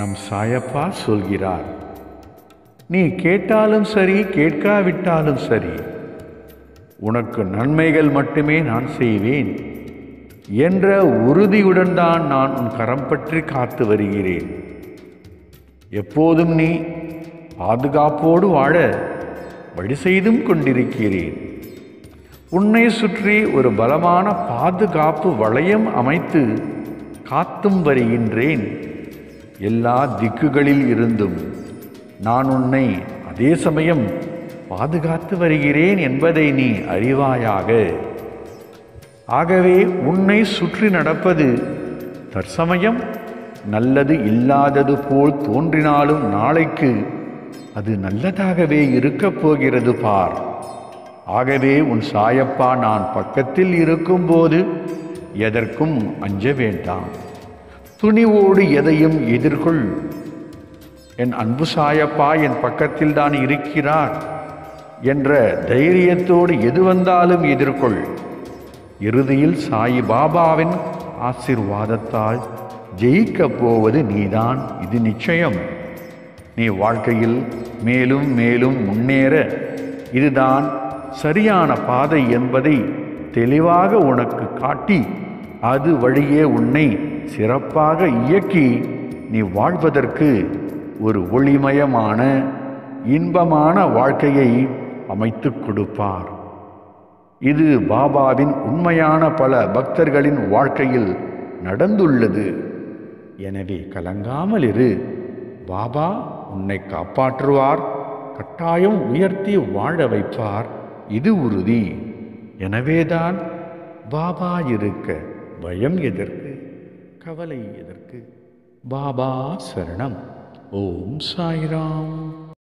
நம் சாயப்பா சொல்கிறார் நீ கேட்டாலும் சரி கேட்காவிட்டாலும் சரி உனக்கு நன்மைகள் மட்டுமே நான் செய்வேன். என்ற உறுதியுடன் தான் நான் உன் கரம் பற்றி காத்து வருகிறேன். எப்போதும் நீ பாதுகாப்போடு வாழ வழி செய்தும் கொண்டிருக்கிறேன். உன்னை சுற்றி ஒரு பலமான பாதுகாப்பு வளையம் அமைத்து காத்தும் வருகின்றேன். எல்லா திக்குகளில் இருந்தும் நான் உன்னை அதே சமயம் பாதுகாத்து வருகிறேன் என்பதை நீ அறிவாயாக. ஆகவே உன்னை சுற்றி நடப்பது தற்சமயம் நல்லது இல்லாதது போல் தோன்றினாலும் நாளைக்கு அது நல்லதாகவே இருக்கப் போகிறது பார். ஆகவே உன் சாயப்பா நான் பக்கத்தில் இருக்கும்போது எதற்கும் அஞ்ச வேண்டாம். துணிவோடு எதையும் எதிர்கொள். என் அன்பு சாயப்பா என் பக்கத்தில் தான் இருக்கிறார் என்ற தைரியத்தோடு எது வந்தாலும் எதிர்கொள். இறுதியில் சாயி பாபாவின் ஆசிர்வாதத்தால் ஜெயிக்கப் போவது நீதான் இது நிச்சயம். நீ வாழ்க்கையில் மேலும் மேலும் முன்னேற இதுதான் சரியான பாதை என்பதை தெளிவாக உனக்கு காட்டி அது வழியே உன்னை சிறப்பாக இயக்கி நீ வாழ்வதற்கு ஒரு ஒளிமயமான இன்பமான வாழ்க்கையை அமைத்து கொடுப்பார். இது பாபாவின் உண்மையான பல பக்தர்களின் வாழ்க்கையில் நடந்துள்ளது. எனவே கலங்காமல் இரு. பாபா உன்னை காப்பாற்றுவார் கட்டாயம் உயர்த்தி வாழ வைப்பார். இது உறுதி. எனவேதான் பாபா இருக்க பயம் எதற்கு? கவலை எதற்கு? பாபா சரணம். ஓம் சாய்ராம்.